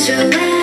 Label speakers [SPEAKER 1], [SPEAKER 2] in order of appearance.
[SPEAKER 1] Angela